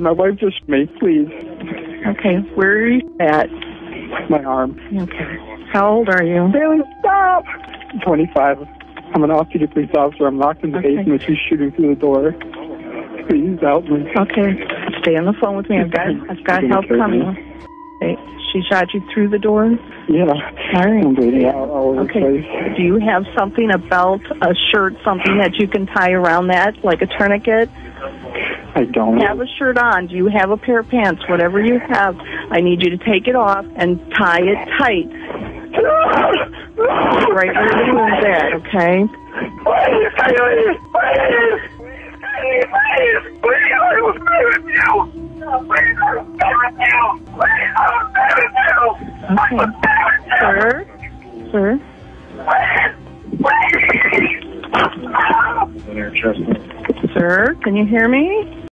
My wife just me, please. Okay, where are you at? My arm. Okay. How old are you? Bailey, stop! 25. I'm an off-duty police officer. I'm locked in the Okay. basement. She's shooting through the door. Please help me. Okay. Stay on the phone with me. I've got I've got help coming. She shot you through the door? Yeah. All right. I'm bleeding out all over Okay. the place. Do you have something, a belt, a shirt, something that you can tie around that, like a tourniquet? I don't. Have a shirt on. Do you have a pair of pants? Whatever you have, I need you to take it off and tie it tight. Right where the wound's at, okay? You! Sir? Sir? Sir, can you hear me?